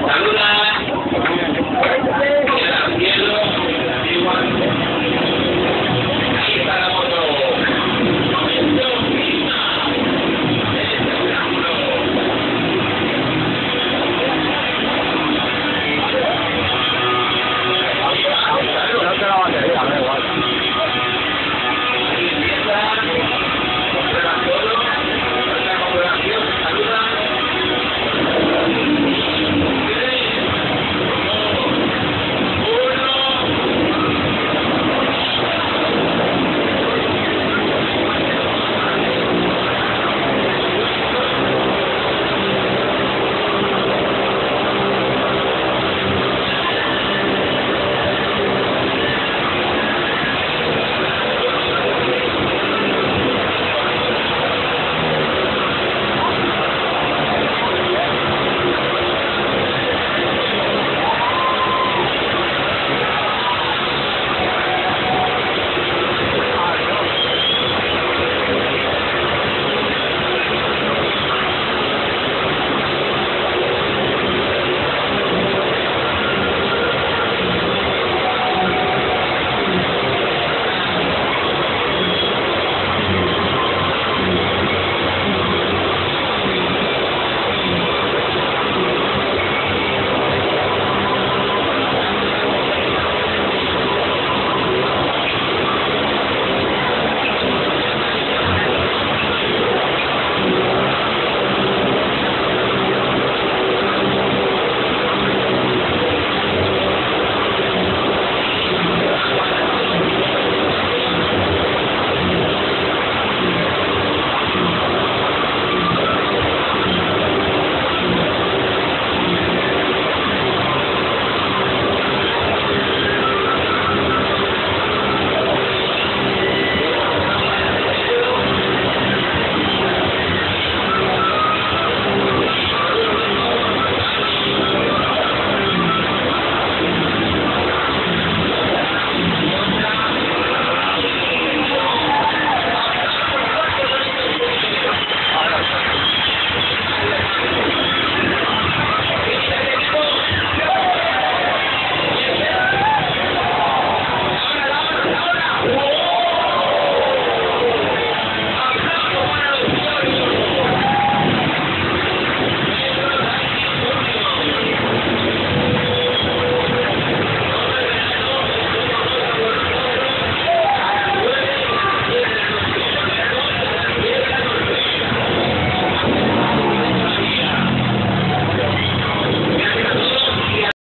さよな